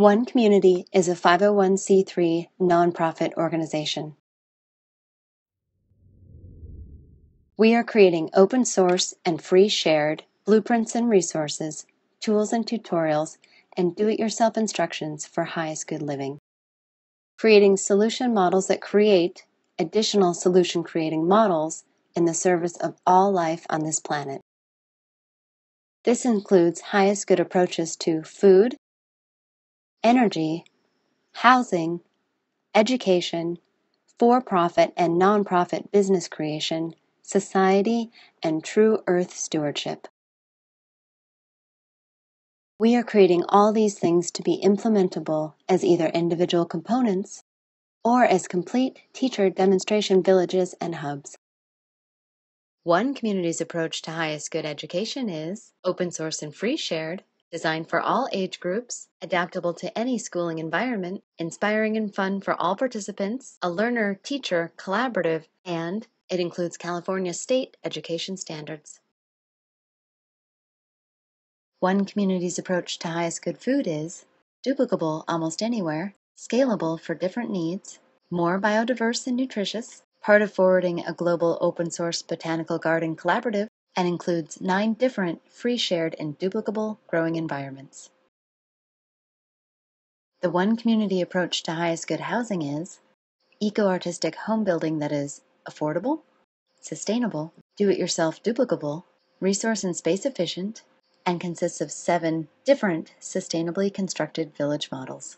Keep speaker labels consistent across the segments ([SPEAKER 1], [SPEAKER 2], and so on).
[SPEAKER 1] One Community is a 501c3 nonprofit organization. We are creating open source and free shared blueprints and resources, tools and tutorials, and do it yourself instructions for highest good living. Creating solution models that create additional solution creating models in the service of all life on this planet. This includes highest good approaches to food, energy, housing, education, for profit and non-profit business creation, society, and true earth stewardship. We are creating all these things to be implementable as either individual components or as complete teacher demonstration villages and hubs. One community's approach to highest good education is open source and free shared, designed for all age groups, adaptable to any schooling environment, inspiring and fun for all participants, a learner teacher collaborative, and it includes California state education standards. One community's approach to highest good food is duplicable almost anywhere, scalable for different needs, more biodiverse and nutritious, part of forwarding a global open source botanical garden collaborative, and includes nine different free shared and duplicable growing environments. The one community approach to highest good housing is eco-artistic home building that is affordable, sustainable, do-it-yourself duplicable, resource and space efficient, and consists of seven different sustainably constructed village models.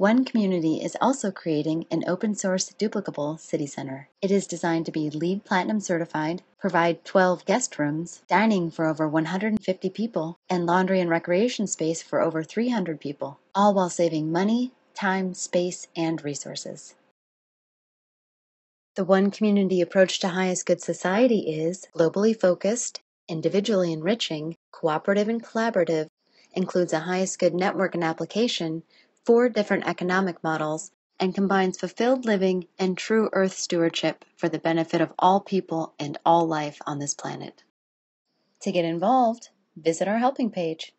[SPEAKER 1] One Community is also creating an open source duplicable city center. It is designed to be LEED Platinum certified, provide 12 guest rooms, dining for over 150 people, and laundry and recreation space for over 300 people, all while saving money, time, space, and resources. The One Community approach to highest good society is globally focused, individually enriching, cooperative and collaborative, includes a highest good network and application, four different economic models, and combines fulfilled living and true earth stewardship for the benefit of all people and all life on this planet. To get involved, visit our helping page.